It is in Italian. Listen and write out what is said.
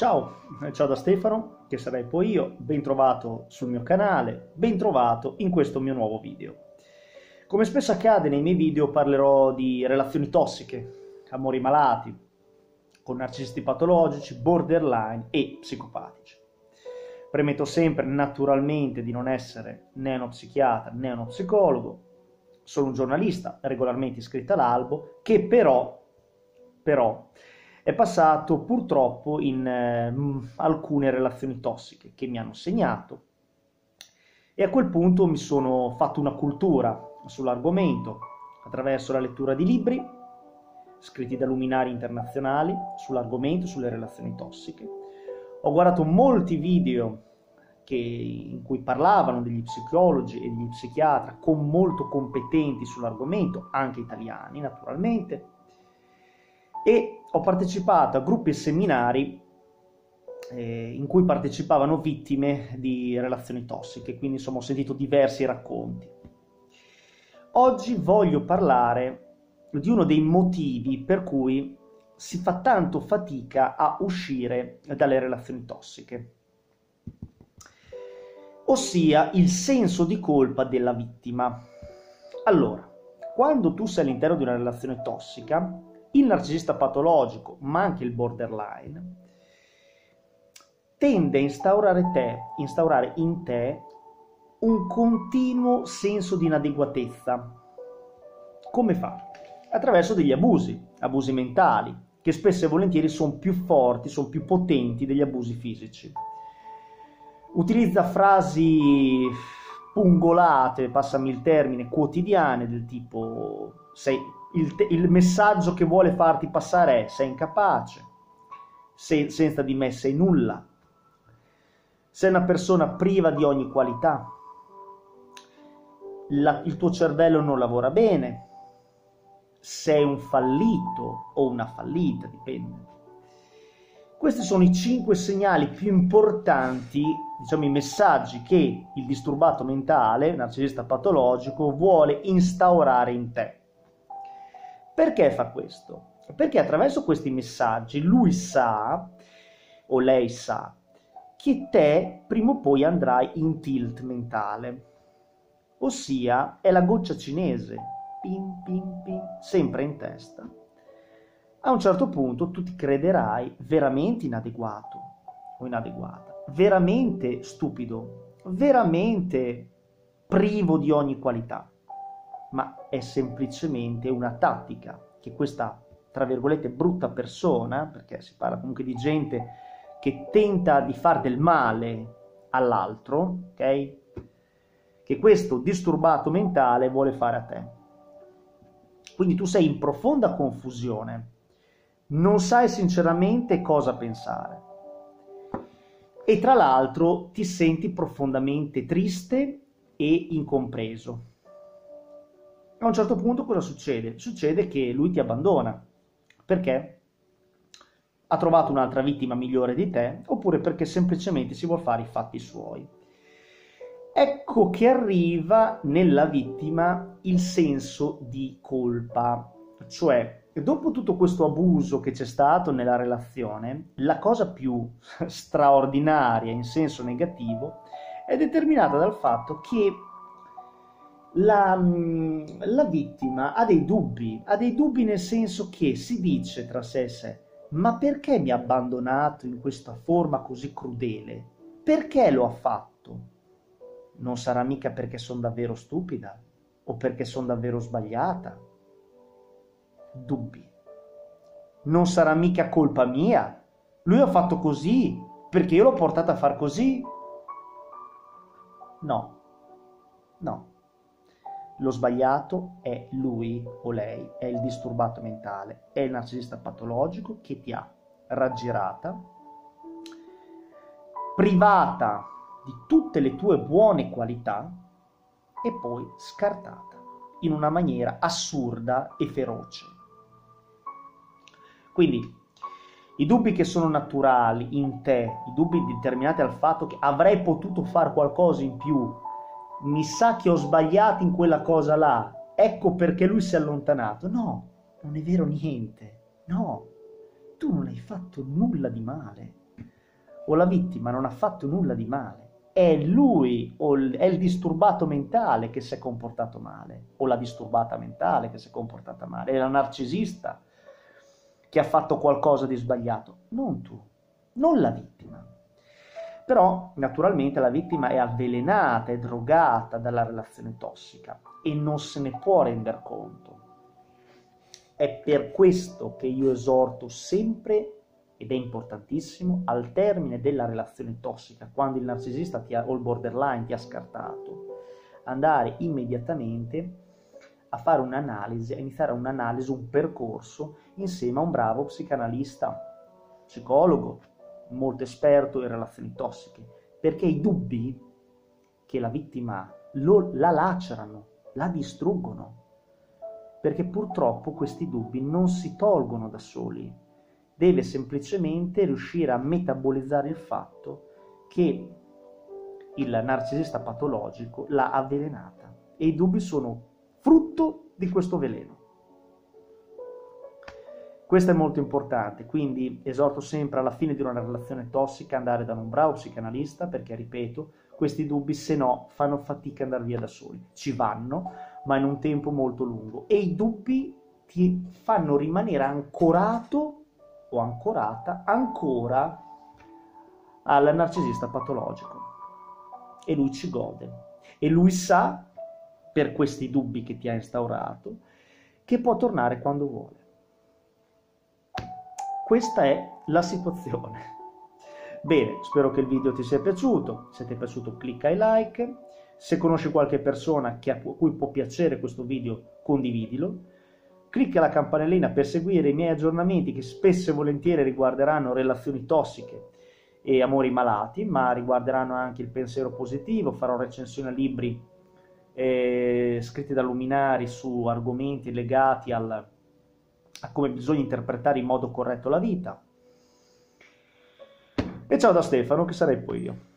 Ciao, ciao da Stefano, che sarei poi io, ben trovato sul mio canale, ben trovato in questo mio nuovo video. Come spesso accade nei miei video parlerò di relazioni tossiche, amori malati, con narcisisti patologici, borderline e psicopatici. Premetto sempre naturalmente di non essere né uno psichiatra né uno psicologo, sono un giornalista regolarmente iscritto all'albo che però, però è passato purtroppo in eh, alcune relazioni tossiche che mi hanno segnato e a quel punto mi sono fatto una cultura sull'argomento attraverso la lettura di libri scritti da luminari internazionali sull'argomento, sulle relazioni tossiche. Ho guardato molti video che, in cui parlavano degli psicologi e degli psichiatri con molto competenti sull'argomento, anche italiani naturalmente, e ho partecipato a gruppi e seminari eh, in cui partecipavano vittime di relazioni tossiche, quindi insomma ho sentito diversi racconti. Oggi voglio parlare di uno dei motivi per cui si fa tanto fatica a uscire dalle relazioni tossiche, ossia il senso di colpa della vittima. Allora, quando tu sei all'interno di una relazione tossica, il narcisista patologico, ma anche il borderline, tende a instaurare, te, instaurare in te un continuo senso di inadeguatezza. Come fa? Attraverso degli abusi, abusi mentali, che spesso e volentieri sono più forti, sono più potenti degli abusi fisici. Utilizza frasi pungolate, passami il termine, quotidiane del tipo sei il, te- il messaggio che vuole farti passare è sei incapace, sei, senza di me sei nulla, sei una persona priva di ogni qualità, La, il tuo cervello non lavora bene, sei un fallito o una fallita, dipende. Questi sono i cinque segnali più importanti, diciamo i messaggi che il disturbato mentale, narcisista patologico, vuole instaurare in te. Perché fa questo? Perché attraverso questi messaggi lui sa, o lei sa, che te prima o poi andrai in tilt mentale, ossia è la goccia cinese, pin pin pin, sempre in testa. A un certo punto tu ti crederai veramente inadeguato o inadeguata, veramente stupido, veramente privo di ogni qualità ma è semplicemente una tattica che questa, tra virgolette, brutta persona, perché si parla comunque di gente che tenta di fare del male all'altro, ok? Che questo disturbato mentale vuole fare a te. Quindi tu sei in profonda confusione, non sai sinceramente cosa pensare. E tra l'altro ti senti profondamente triste e incompreso. A un certo punto cosa succede? Succede che lui ti abbandona. Perché? Ha trovato un'altra vittima migliore di te oppure perché semplicemente si vuole fare i fatti suoi. Ecco che arriva nella vittima il senso di colpa, cioè dopo tutto questo abuso che c'è stato nella relazione, la cosa più straordinaria in senso negativo è determinata dal fatto che la, mm, la, vittima ha dei dubbi, ha dei dubbi nel senso che si dice tra sé e sé, ma perché mi ha abbandonato in questa forma così crudele? Perché lo ha fatto? Non sarà mica perché sono davvero stupida o perché sono davvero sbagliata? Dubbi. Non sarà mica colpa mia? Lui ha fatto così perché io l'ho portata a far così? No, no lo sbagliato è lui o lei, è il disturbato mentale, è il narcisista patologico che ti ha raggirata, privata di tutte le tue buone qualità e poi scartata in una maniera assurda e feroce. Quindi i dubbi che sono naturali in te, i dubbi determinati dal fatto che avrei potuto fare qualcosa in più, mi sa che ho sbagliato in quella cosa là, ecco perché lui si è allontanato. No, non è vero niente. No, tu non hai fatto nulla di male. o la vittima non ha fatto nulla di male, è lui o è il disturbato mentale che si è comportato male, o la disturbata mentale che si è comportata male, è la narcisista che ha fatto qualcosa di sbagliato, non tu, non la vittima. Però naturalmente la vittima è avvelenata, è drogata dalla relazione tossica e non se ne può rendere conto. È per questo che io esorto sempre ed è importantissimo, al termine della relazione tossica, quando il narcisista ha, o il borderline ti ha scartato, andare immediatamente a fare un'analisi, a iniziare un'analisi, un percorso insieme a un bravo psicanalista, psicologo, molto esperto in relazioni tossiche, perché i dubbi che la vittima lo, la lacerano, la distruggono, perché purtroppo questi dubbi non si tolgono da soli, deve semplicemente riuscire a metabolizzare il fatto che il narcisista patologico l'ha avvelenata. E i dubbi sono frutto di questo veleno. Questo è molto importante, quindi esorto sempre alla fine di una relazione tossica andare da un bravo psicanalista perché, ripeto, questi dubbi se no fanno fatica ad andare via da soli. Ci vanno, ma in un tempo molto lungo e i dubbi ti fanno rimanere ancorato o ancorata ancora al narcisista patologico. E lui ci gode. E lui sa, per questi dubbi che ti ha instaurato, che può tornare quando vuole. Questa è la situazione. Bene, spero che il video ti sia piaciuto. Se ti è piaciuto clicca i like. Se conosci qualche persona a cui può piacere questo video, condividilo. Clicca la campanellina per seguire i miei aggiornamenti che spesso e volentieri riguarderanno relazioni tossiche e amori malati, ma riguarderanno anche il pensiero positivo, farò recensioni a libri eh, scritti da luminari su argomenti legati al, a come bisogna interpretare in modo corretto la vita. E ciao da Stefano, che sarei poi io.